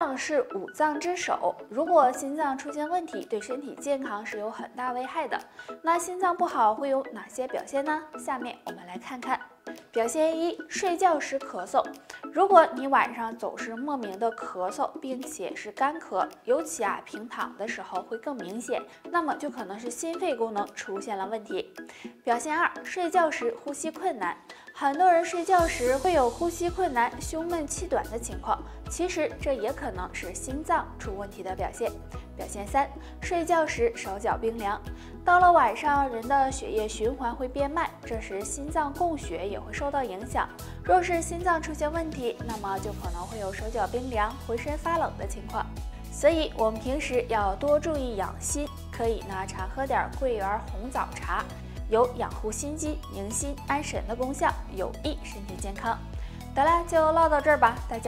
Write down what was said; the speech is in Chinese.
脏是五脏之首，如果心脏出现问题，对身体健康是有很大危害的。那心脏不好会有哪些表现呢？下面我们来看看。表现一：睡觉时咳嗽。如果你晚上总是莫名的咳嗽，并且是干咳，尤其啊平躺的时候会更明显，那么就可能是心肺功能出现了问题。表现二：睡觉时呼吸困难。很多人睡觉时会有呼吸困难、胸闷气短的情况，其实这也可能是心脏出问题的表现。表现三：睡觉时手脚冰凉。到了晚上，人的血液循环会变慢，这时心脏供血也会受到影响。若是心脏出现问题，那么就可能会有手脚冰凉、浑身发冷的情况。所以，我们平时要多注意养心，可以呢常喝点桂圆红枣茶。有养护心肌、宁心安神的功效，有益身体健康。得了，就唠到这儿吧，大家。